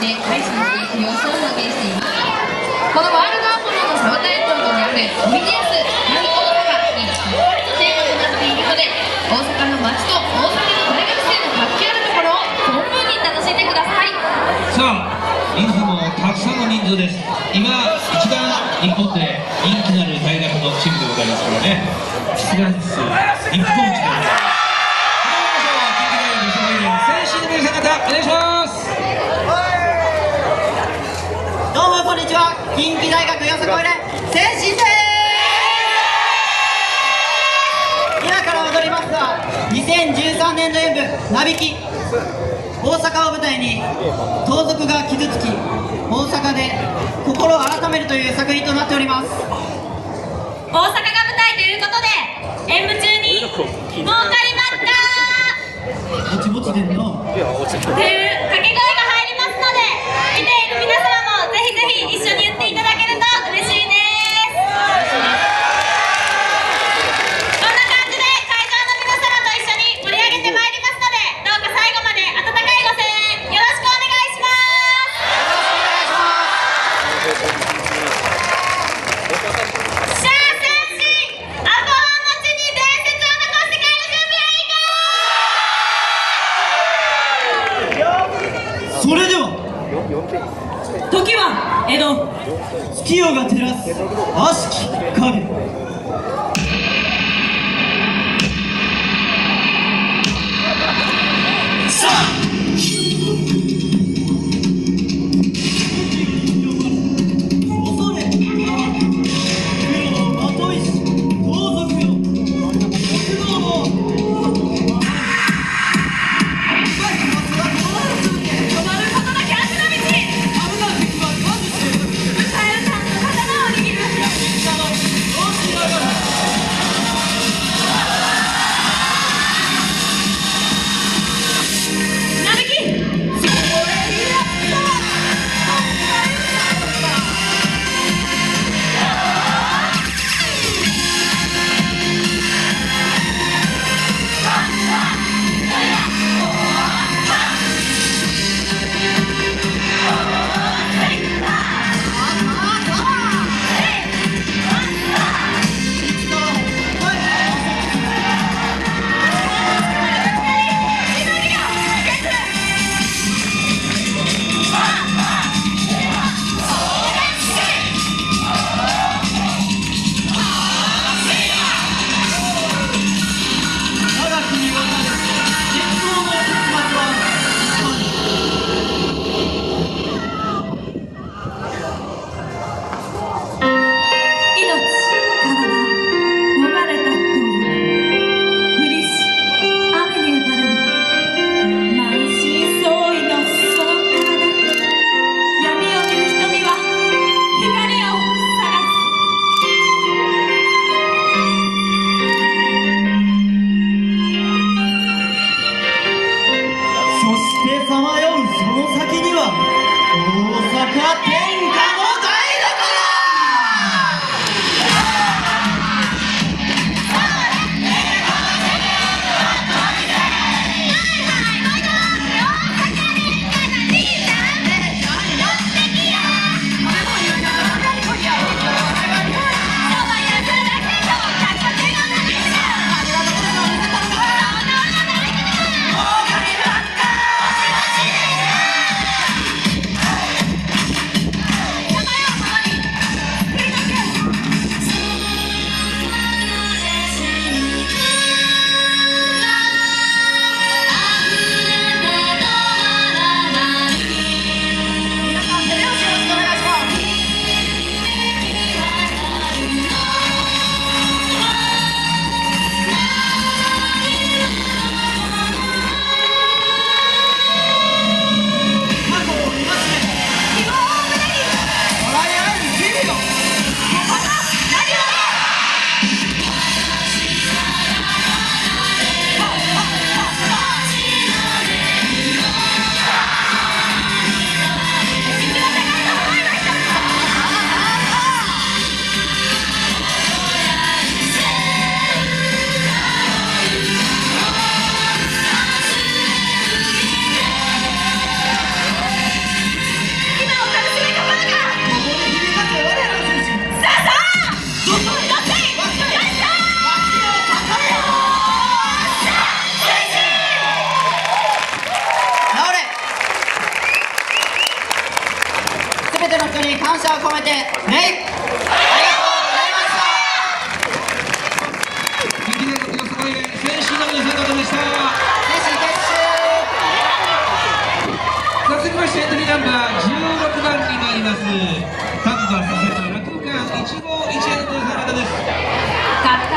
て改心していく様子を表現しています。このワールドアポロのサブタイトルとなる「おい。でやす何大阪」にしっかりとテーマとなってい。るので大阪の街と大阪の大学生の活気あるところを存分に楽しんでください。さあ人数もたくさんの人数です今一番日本で人気のある大学のチームでござい。ますからね出願数日本一でござい。ます近畿大学社会連選手の皆さん方お願い。しますどうもこんにちは近畿大学よさこい連先進です今から踊りますのは2013年度演舞なびき大阪を舞台に盗賊が傷つき大阪で心を改めるという作品となっております。大阪が舞台ということで演舞中に儲かりまった。ぼちぼちでんの。という掛け声が入りますので見ている皆様もぜひぜひ一緒に言っていただけると嬉しいですこんな感じで会場の皆様と一緒に盛り上げてまいりますのでどうか最後まで温かいご声援よろしくお願いしますシャー戦士アポロンの地に伝説を残して帰る準備はいいかそれでは時は江戸月夜が照らす悪しき影人に感謝を込めて礼ありがとうございました近畿大学よさこい連選手の皆さん方でした？選手結集続きましてエントリーナンバー16番に参ります。丹波佐世保楽館151円の皆さん方です